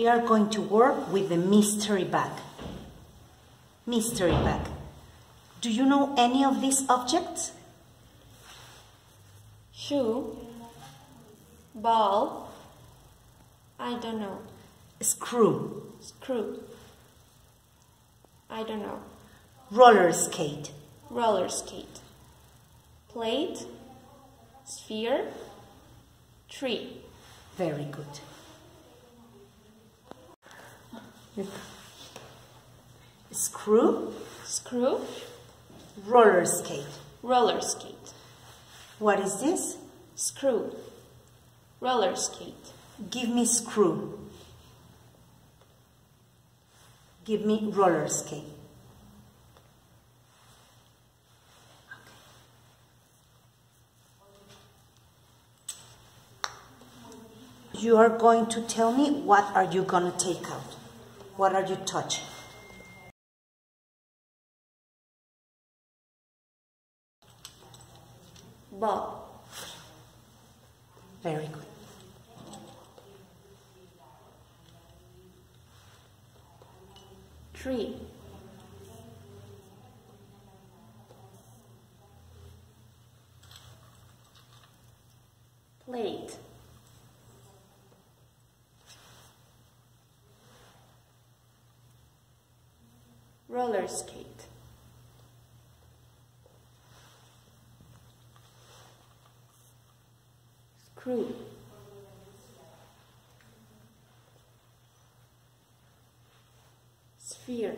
We are going to work with the mystery bag. Mystery bag. Do you know any of these objects? Shoe. Ball. I don't know. Screw. Screw. I don't know. Roller skate. Roller skate. Plate. Sphere. Tree. Very good. Screw. Screw. Roller skate. Roller skate. What is this? Screw. Roller skate. Give me screw. Give me roller skate. You are going to tell me what are you going to take out? What are you touching? Ball. Very good. Tree. Plate. Roller skate. Screw. Sphere.